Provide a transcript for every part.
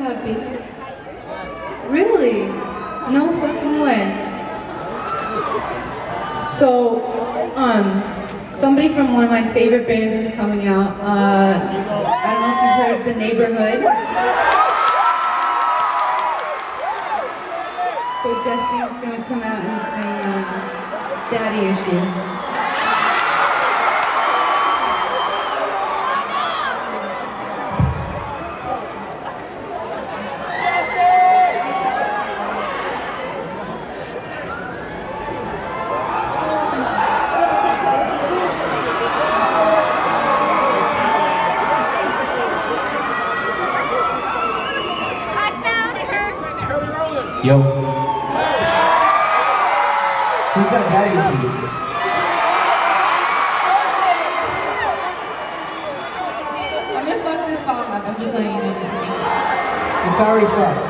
happy. Really? No fucking way. So, um, somebody from one of my favorite bands is coming out. Uh, I don't know if you've heard of The Neighbourhood. So Jesse's gonna come out and sing uh, Daddy Issues. Yo. Who's got daddy issues? I'm gonna fuck this song up, I'm just letting you know. It's already fucked.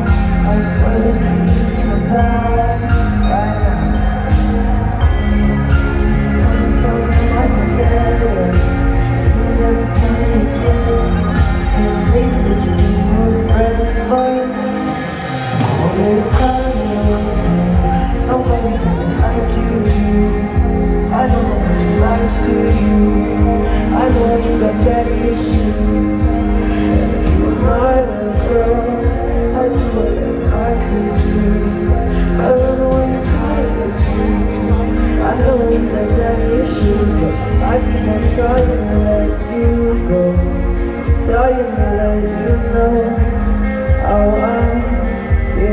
I don't want to. I. I. I. I let you know how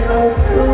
to you